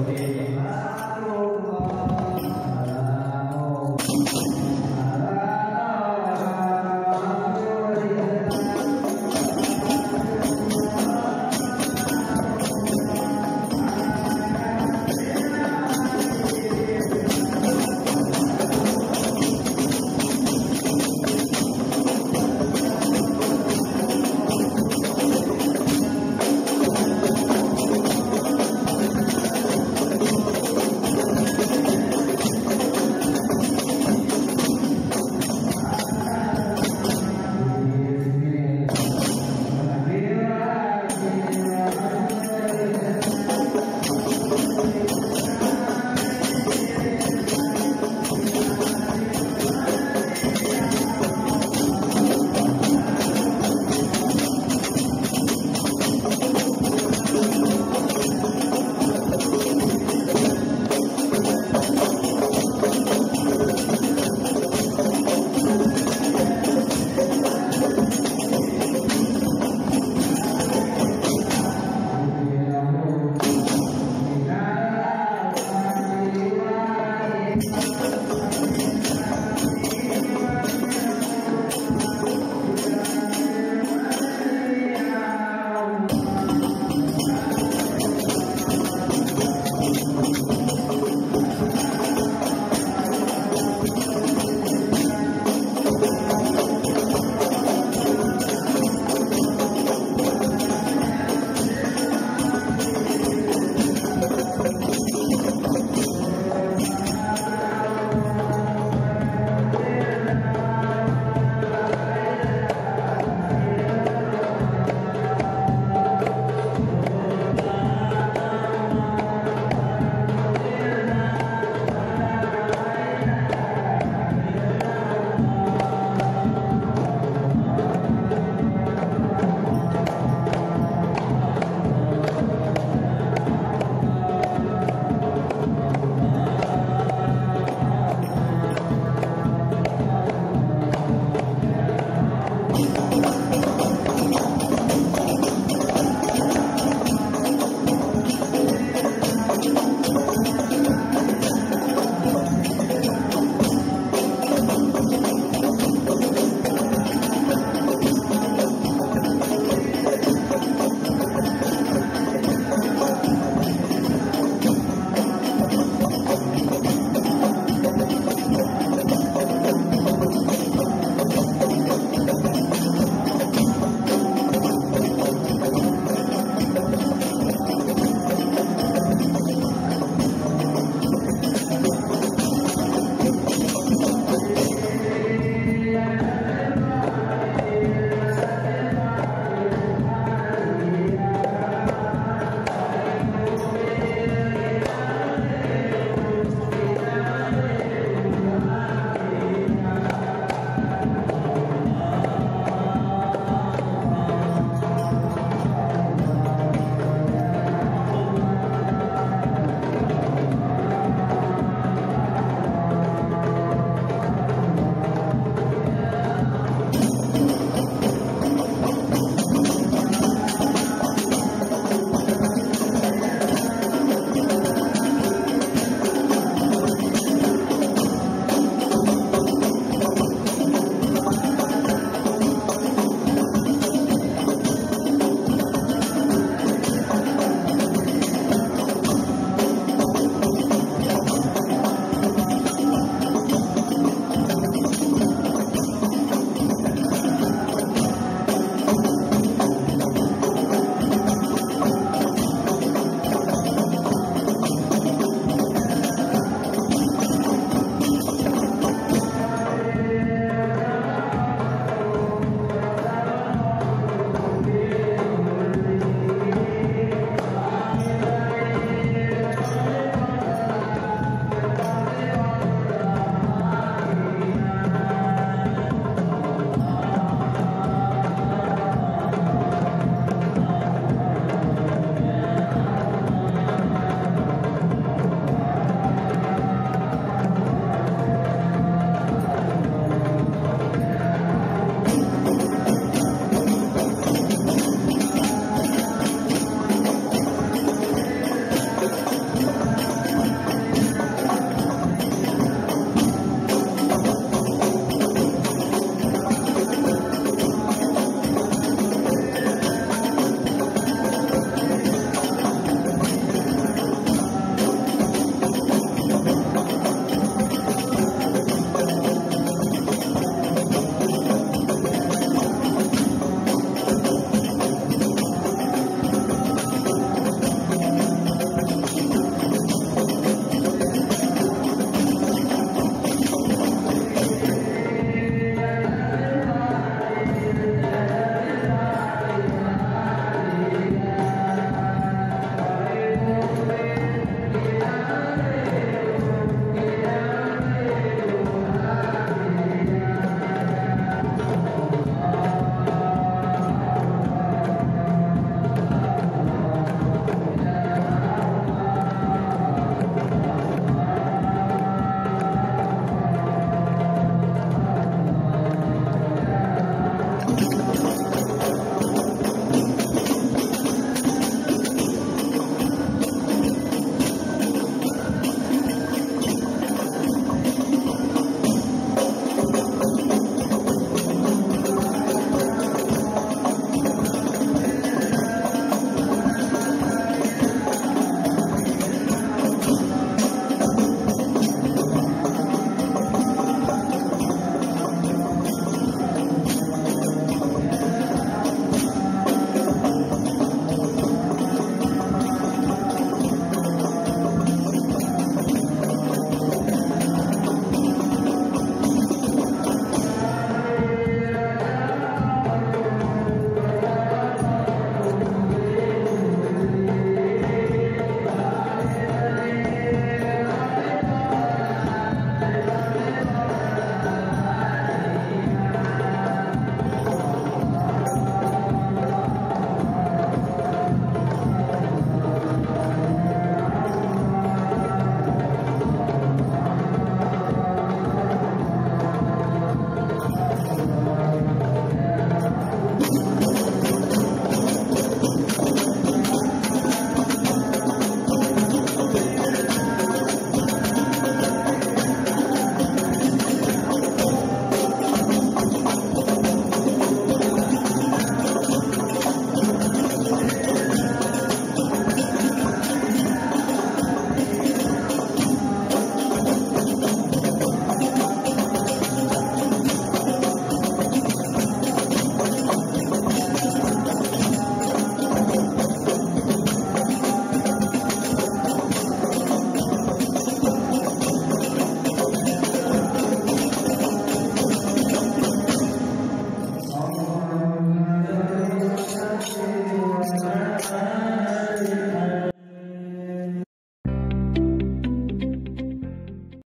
Okay.